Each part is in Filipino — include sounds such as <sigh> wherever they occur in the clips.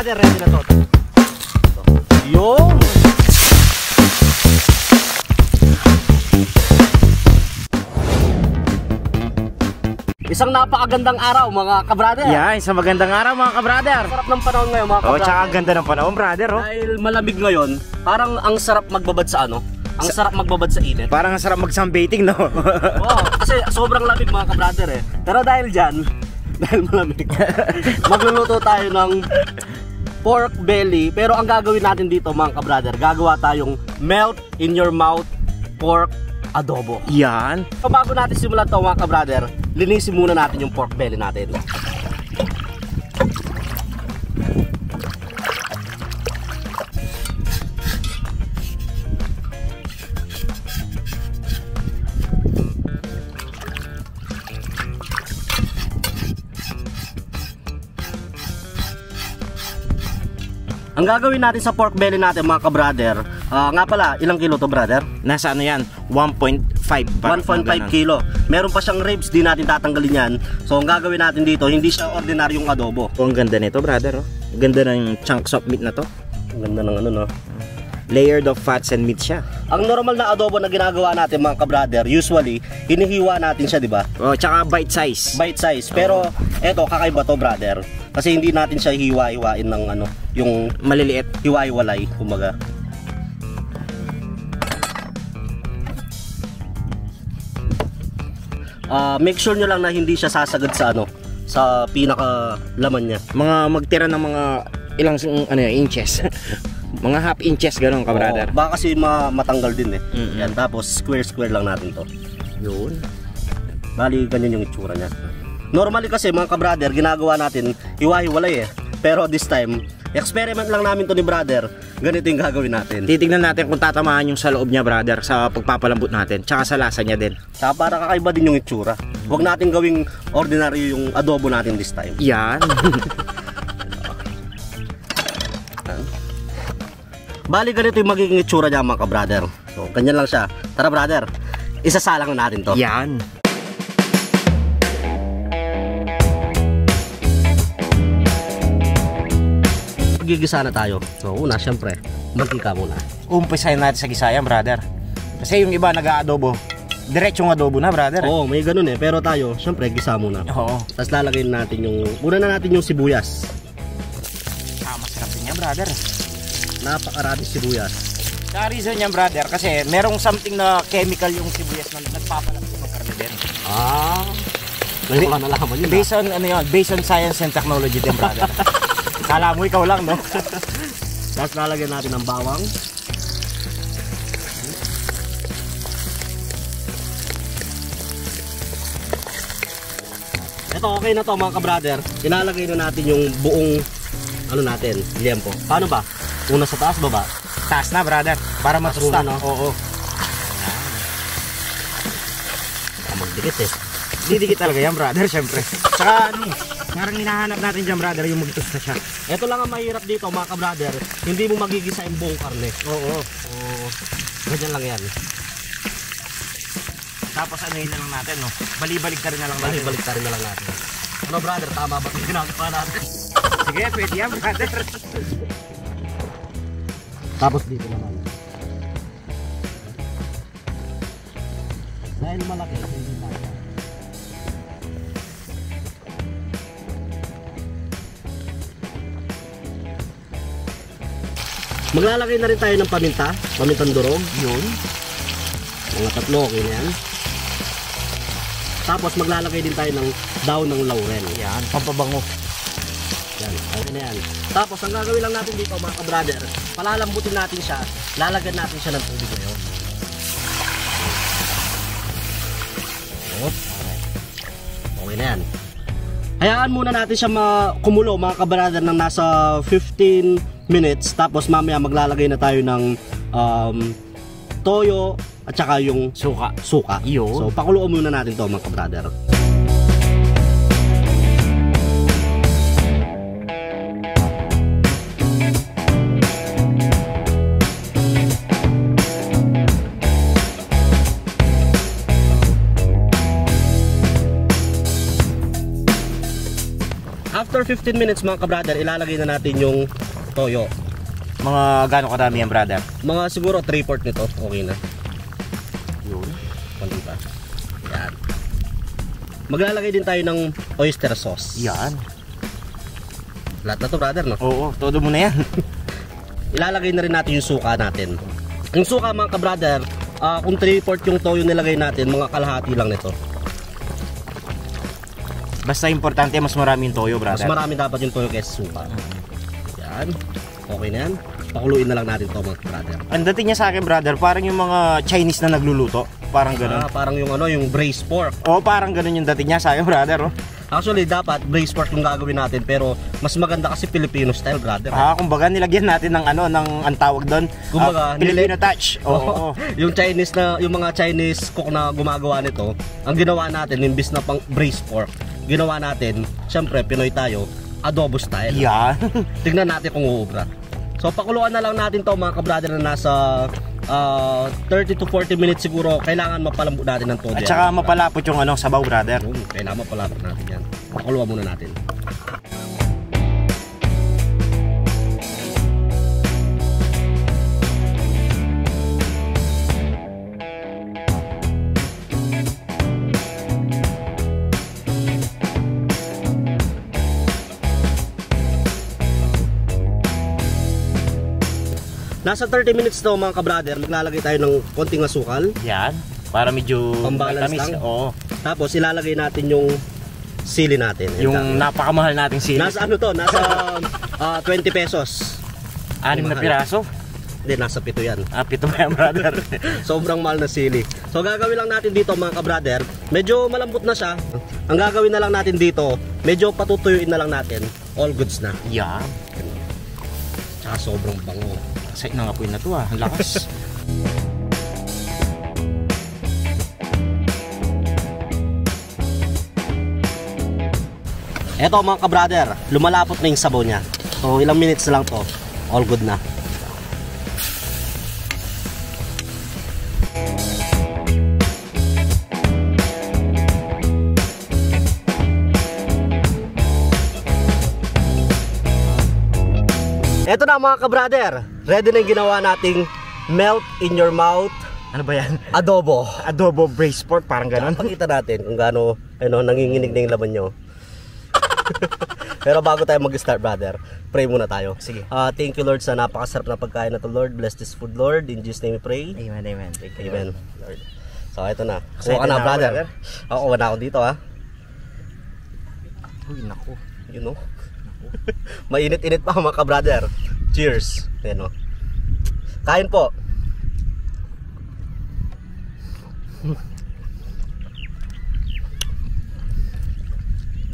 brother, ready na to. Ito. Yung! Isang napakagandang araw mga kabrother. Yeah, isang magandang araw mga ka-brother. Sarap ng panahon ngayon mga Oh, kabrother. tsaka ang ganda ng panahon, brother, oh. Dahil malamig ngayon, parang ang sarap magbabad sa ano? Ang sarap magbabad sa init. Parang ang sarap mag-sunbathing, no? <laughs> Oo, kasi sobrang lamig mga kabrother eh. Pero dahil dyan, <laughs> dahil malamig, <laughs> magluluto tayo ng pork belly. Pero ang gagawin natin dito mga kabrother, gagawa tayong melt in your mouth pork adobo. Yan. So bago natin simulan to mga kabrother, linisin muna natin yung pork belly natin. Ang gagawin natin sa pork belly natin mga kabrother, ah, nga pala, ilang kilo to brother? Nasa ano yan? 1.5 pa. 1.5 Ganun. kilo. Meron pa siyang ribs, di natin tatanggalin yan. So ang gagawin natin dito, hindi siya ordinaryong adobo. Oh, ang ganda nito, brother, oh. Ang ganda ng chunks of meat na to. Ang ganda ng ano no. Layered of fats and meat siya. Ang normal na adobo na ginagawa natin mga kabrother, usually, hinihiwa natin siya, di ba? Oh, tsaka bite size. Bite size. Pero eto, kakaiba to brother. Kasi hindi natin siya hiwa-hiwain ng ano, yung Maliliit. hiwa-hiwalay, kumbaga. Ah, make sure nyo lang na hindi siya sasagad sa ano, sa pinaka laman niya. Mga magtira ng mga ilang ano inches. <laughs> mga half inches ganun ka, brother. Oo, baka kasi ma- matanggal din eh. Mm-mm. Yan, tapos square-square lang natin to. Yun. Bali, ganyan yung itsura niya. Normally kasi mga ka-brother, ginagawa natin hiwa-hiwalay eh. Pero this time, experiment lang namin to ni brother. Ganito yung gagawin natin. Titignan natin kung tatamaan yung sa loob niya, brother, sa pagpapalambot natin. Tsaka sa lasa niya din. Saka para kakaiba din yung itsura. Huwag natin gawing ordinary yung adobo natin this time. Yan. <laughs> Bali, ganito yung magiging itsura niya mga ka-brother. So, ganyan lang siya. Tara brother, isasalang na natin to. Yan. Gigisa na tayo. So, una, syempre, mantika muna. Umpisahin natin sa gisayan, brother. Kasi yung iba nag-aadobo. Diretsong adobo na, brother. Oo, may ganun eh. Pero tayo, syempre, gisa muna. Oo. Tapos lalagay natin yung, una na natin yung sibuyas. Ah, masarap din yan, brother. Napakarami sibuyas. Sa reason niyan, brother, kasi merong something na chemical yung sibuyas na nagpapalambot ng karne din. Ah, may mga nalaman yun. Based on, ano yun, based on science and technology din, brother. <laughs> Kala mo ikaw lang, no? <laughs> Tapos lalagyan natin ng bawang. Ito okay na to mga ka-brother. Ilalagay na natin yung buong ano natin, liempo. Paano ba? Una sa taas, baba. Taas na, brother. Para masusta, no? Oo. Ah, magdikit eh. Didikit talaga yan, brother, syempre. Saka, ano, parang hinahanap natin dyan, brother, yung magtusta siya. Ito lang ang mahirap dito mga ka-brother. Hindi mo magigisa yung buong karne. Oo. Oo. Ganyan lang yan. Tapos ano yun na lang natin, no? Balibalik ka rin na lang natin. Balik-balik ta rin na lang natin. Ano brother, tama ba yung ginagawa natin? Sige, pwede yan, brother. Tapos dito naman. Dahil malaki, hindi na. Maglalagay na rin tayo ng paminta, pamintang durog. Yun. Mga tatlo, okay na yan. Tapos maglalagay din tayo ng daw ng laurel. Yan, pampabango. Yan, okay na yan. Tapos ang gagawin lang natin dito mga ka-brother, palalambutin natin siya, lalagyan natin siya ng tubig ngayon. Okay. Na yan. Hayaan muna natin siya makumulo mga ka-brother ng nasa 15 minutes tapos mamaya maglalagay na tayo ng um, toyo at saka yung Suka. suka. Yun. So pakuluan muna natin to mga ka-brother. after 15 minutes mga kabrader, ilalagay na natin yung toyo. Mga gano'ng karami yan, brother? Mga siguro 3 port nito, okay na. Yun. Konti pa. Yan. Maglalagay din tayo ng oyster sauce. Yan. Lahat na to brother, no? Oo, todo mo na yan. <laughs> Ilalagay na rin natin yung suka natin. Yung suka mga kabrader, ah, kung 3 port yung toyo nilagay natin, mga kalahati lang nito. Basta importante, mas marami yung toyo, Mas brother. marami dapat yung toyo kaysa suka. Yan. Okay na yan. Pakuluin na lang natin to mga brother. Ang dating niya sa akin, brother, parang yung mga Chinese na nagluluto. Parang ganun. Ah, parang yung ano, yung braised pork. Oo, parang ganun yung dating niya sa akin, brother. Oh. Actually, dapat braised pork yung gagawin natin pero mas maganda kasi Filipino style, brother. Ah, kumbaga nilagyan natin ng ano, ng ang tawag doon, Kumbaga, ah, Filipino touch. <laughs> Oo. oo. yung Chinese na yung mga Chinese cook na gumagawa nito, ang ginawa natin imbis na pang braised pork, ginawa natin, syempre Pinoy tayo, adobo style. Yan. <laughs> Tignan natin kung uubra. So pakuluan na lang natin to mga kabrader na nasa ah, 30 to 40 minutes siguro. Kailangan mapalambot natin ng todo. At saka mapalapot yung ano, sabaw, brother. Kailangan mapalambot natin yan. Pakuluan muna natin. Nasa 30 minutes to mga kabrader, maglalagay tayo ng konting asukal. Yan. Para medyo Pambalance lang? Oo. Tapos ilalagay natin yung sili natin. Yung Ayan. napakamahal nating sili. nasa ano to, nasa ah, 20 pesos. Anim na piraso. Hindi, nasa pito yan. Ah, pito ba yan, brother? <laughs> Sobrang mahal na sili. So gagawin lang natin dito mga kabrader, medyo malambot na siya. Ang gagawin na lang natin dito, medyo patutuyuin na lang natin. All goods na. Yan. Tsaka sobrang bango. Nga po yun na to ah. Ang lakas. <laughs> Eto mga kabrader, lumalapot na yung sabaw niya. So ilang minutes na lang to, all good na. Na mga kabrader, ready na yung ginawa nating melt in your mouth ano ba yan? adobo. Adobo braised pork, parang ganun. Pakita natin kung gaano ano, nanginginig na yung laman nyo. <laughs> Pero bago tayo mag-start, brother, pray muna tayo. Sige. Ah, thank you, Lord, sa napakasarap na pagkain na to, Lord. Bless this food, Lord. In Jesus' name we pray. Amen, amen. Thank you. Amen, Lord. So, ito na. Kuha ka na, na brother. brother. Ako, wala ako dito, ha. Uy, naku. You know? <laughs> Mainit-init pa, mga ka-brother. Cheers. Ayan, o. Kain po. <laughs>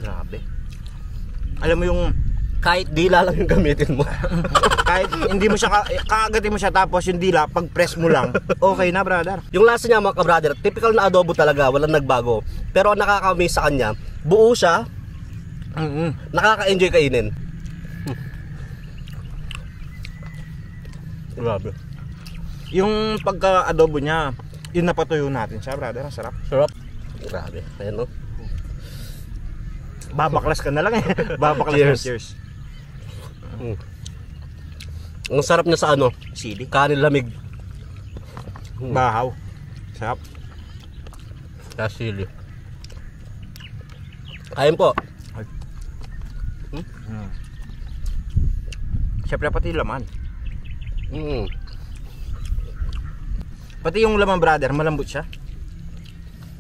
Grabe. Alam mo yung Kahit dila lang yung gamitin mo. <laughs> kahit hindi mo siya ka, kaagatin mo siya tapos yung dila pag press mo lang okay na brother Yung lasa niya mga ka-brother, typical na adobo talaga, walang nagbago. Pero ang nakakamiss sa kanya, buo siya, mm nakaka-enjoy kainin. Grabe. yung pagka adobo niya yun napatuyo natin siya brother ang sarap Sarap. Grabe. Ayan no. babaklas ka na lang eh <laughs> babaklas Cheers. cheers cheers Ang sarap niya sa ano, sili kanin lamig. bahaw sarap Kasili. Kain po. syempre pati yung laman Mm. pati yung laman brother malambot siya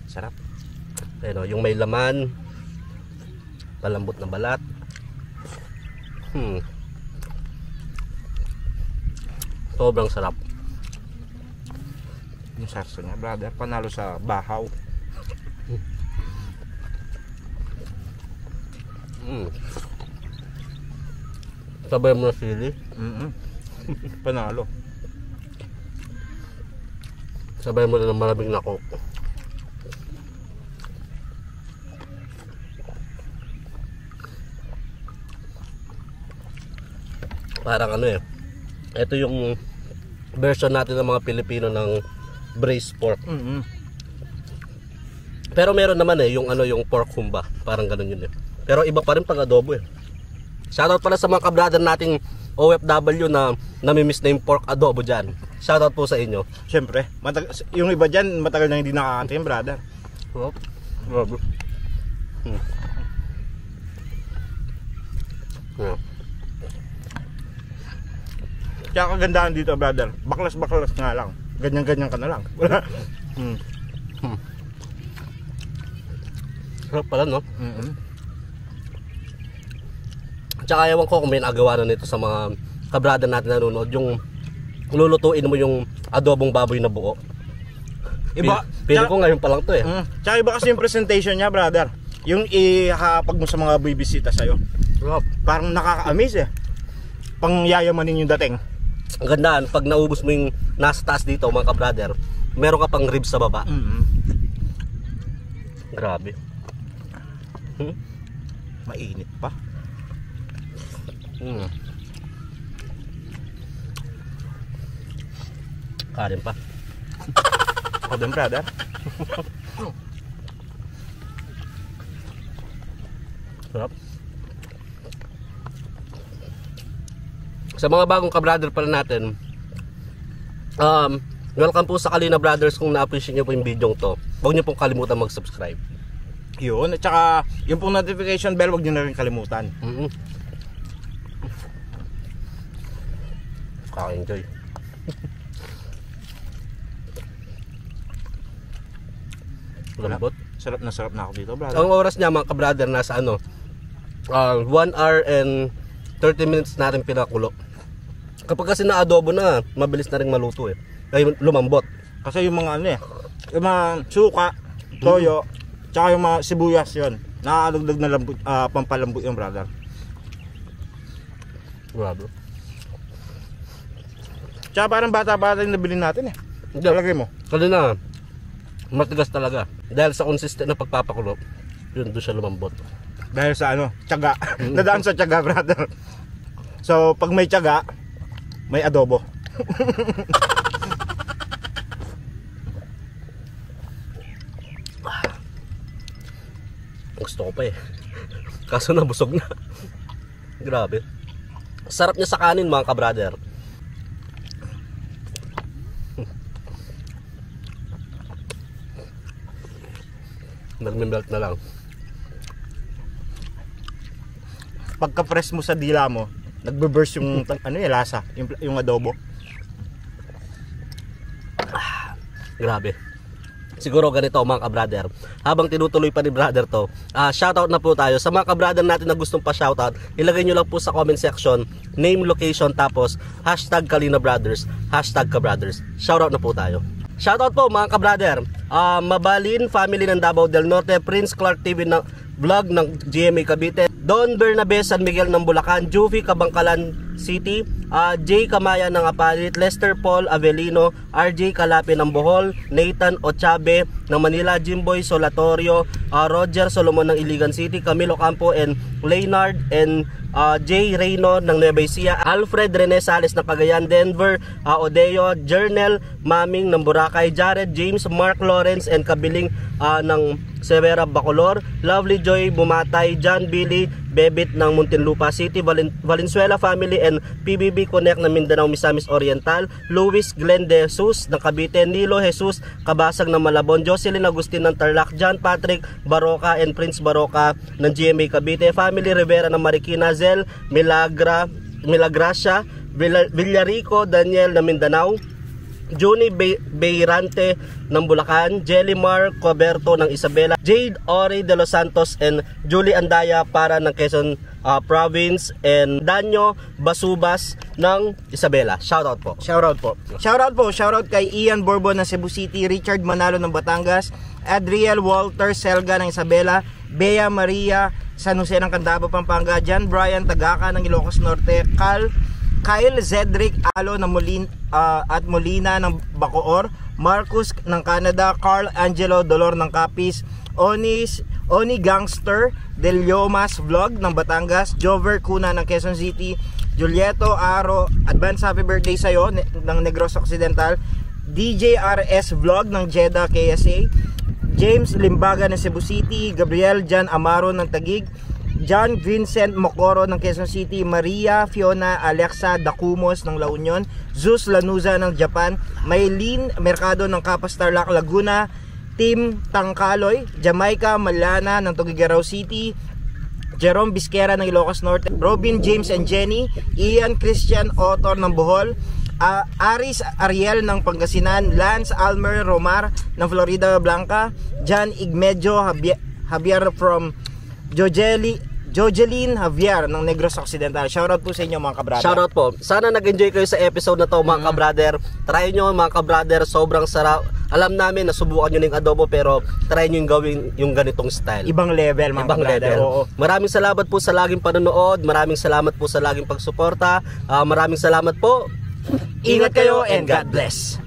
sarap Ayan o, yung may laman, palambot na balat. Hmm. Sobrang sarap. yung sarso niya brother panalo sa bahaw Mm. Sabay mo na sili. mm panalo Sabay mo na ng maraming na coke. Parang ano eh. Ito yung version natin ng mga Pilipino ng braised pork. mm Pero meron naman eh yung ano yung pork humba. Parang ganun yun eh. Pero iba pa rin pag adobo eh. Shoutout pala sa mga kabrother nating OFW na namimiss na yung pork adobo dyan. Shoutout po sa inyo. Siyempre, matag- yung iba dyan, matagal na hindi nakakain, brother. Oh, grabe. Hmm. Yeah. Kaya kagandahan dito, brother. Baklas-baklas nga lang. Ganyan-ganyan ka na lang. <laughs> Wala. Hmm. Sarap pala, no? Mm-mm. Tsaka ewan ko kung may nagawa na nito sa mga kabrada natin na nanonood. Yung lulutuin mo yung adobong baboy na buo. Iba. Tsaka- ko ngayon pa lang to eh. Mm. Tsaka iba kasi yung presentation niya, brother. Yung ihahapag mo sa mga bibisita sa'yo. Sarap. Parang nakaka-amaze eh. Pang yayamanin yung dating. Ang gandaan, pag naubos mo yung nasa taas dito, mga kabrader, meron ka pang ribs sa baba. Mm-mm. Grabe. Mainit pa. Mm. Karin pa. <laughs> Ako din, brother. Sarap. Sa mga bagong kabrader pala natin, um, welcome po sa Kalina Brothers kung na-appreciate nyo po yung video to. Huwag nyo pong kalimutan mag-subscribe. Yun. At saka, yung pong notification bell, wag nyo na rin kalimutan. Mm-hmm. Kaka-enjoy. Lambot. Sarap na sarap na ako dito, brother. Ang oras niya mga kabrader nasa ano, 1 hour and 30 minutes natin pinakulo. Kapag kasi na-adobo na, mabilis na rin maluto eh. Ay lumambot. Kasi yung mga ano eh, yung mga suka, toyo, tsaka yung mga sibuyas yun. Nakakadagdag na lambot, ah, pampalambot yung brother. Grabe. Tsaka parang bata-bata yung nabili natin eh. Hindi. Talagay mo. Kanina, matigas talaga. Dahil sa consistent na pagpapakulo, yun doon siya lumambot. Dahil sa ano, tiyaga. <laughs> Nadaan sa tiyaga, brother. So, pag may tiyaga, may adobo. <laughs> Gusto ko pa eh. Kaso nabusog na. Grabe. Sarap niya sa kanin mga kabrader. Nagme-melt na lang. Pagka-press mo sa dila mo, nagbe-burst yung <laughs> ano yung lasa, yung, yung adobo. Grabe. Siguro ganito mga kabrader. Habang tinutuloy pa ni brother to, ah shoutout na po tayo. Sa mga kabrader natin na gustong pa shoutout, ilagay nyo lang po sa comment section, name, location, tapos hashtag Kalina Brothers, hashtag Kabrothers. Shoutout na po tayo. Shoutout po mga kabrader. Ah Mabalin, family ng Davao del Norte, Prince Clark TV ng vlog ng GMA Cavite, Don Bernabe San Miguel ng Bulacan, Juvie Kabangkalan City, ah, Jay Kamaya ng Apalit, Lester Paul Avelino, RJ Kalapi ng Bohol, Nathan Ochabe ng Manila, Jimboy Solatorio, ah, Roger Solomon ng Iligan City, Camilo Campo and Leonard and ah, Jay Reyno ng Nueva Ecija, Alfred Rene Sales ng Cagayan, Denver, ah, Odeo, Journal Maming ng Boracay, Jared James, Mark Lawrence and Kabiling ah, ng Severa Bacolor, Lovely Joy Bumatay, John Billy Bebit ng Muntinlupa City, Valen- Valenzuela Family and PBB Connect ng Mindanao Misamis Oriental, Luis Glenn De Jesus ng Cavite, Nilo Jesus Kabasag ng Malabon, Jocelyn Agustin ng Tarlac, John Patrick Baroka and Prince Baroka ng GMA Cavite, Family Rivera ng Marikina, Zel Milagra Milagracia, Villa- Villarico Daniel ng Mindanao, Juni Be- Beirante ng Bulacan, Jelimar Coberto ng Isabela, Jade Ori de los Santos and Julie Andaya para ng Quezon uh, Province and Danyo Basubas ng Isabela. Shoutout po. Shoutout po. Shoutout po. Shoutout kay Ian Bourbon ng Cebu City, Richard Manalo ng Batangas, Adriel Walter Selga ng Isabela, Bea Maria San Jose ng Candaba, Pampanga, John Brian Tagaka ng Ilocos Norte, Cal Kyle Zedric Alo ng Molin, ah, at Molina ng Bacoor, Marcus ng Canada, Carl Angelo Dolor ng Capiz, Onis Oni Gangster Del Yomas Vlog ng Batangas, Jover Kuna ng Quezon City, Julieto Aro, advance happy birthday sa'yo ne- ng Negros Occidental, DJRS Vlog ng Jeddah KSA, James Limbaga ng Cebu City, Gabriel Jan Amaro ng Tagig, John Vincent Mocoro ng Quezon City, Maria Fiona Alexa Dacumos ng La Union, Zeus Lanuza ng Japan, Maylene Mercado ng Capas Tarlac, Laguna, Tim Tangkaloy, Jamaica Malana ng Tugigaraw City, Jerome Bisquera ng Ilocos Norte, Robin James and Jenny, Ian Christian Otor ng Bohol, ah, Aris Ariel ng Pangasinan, Lance Almer Romar ng Florida Blanca, John Igmedio Javier from Jojeli Jojeline Javier ng Negros Occidental. Shoutout po sa inyo mga kabrada. Shoutout po. Sana nag-enjoy kayo sa episode na to mga Mm. ka-brother. Try nyo mga ka-brother, sobrang sarap. Alam namin, nasubukan nyo ng adobo pero try nyo yung gawin yung ganitong style. Ibang level mga Ibang kabrada. level. Oo. Maraming salamat po sa laging panonood. Maraming salamat po sa laging pagsuporta. Ah, maraming salamat po. Ingat kayo and God bless.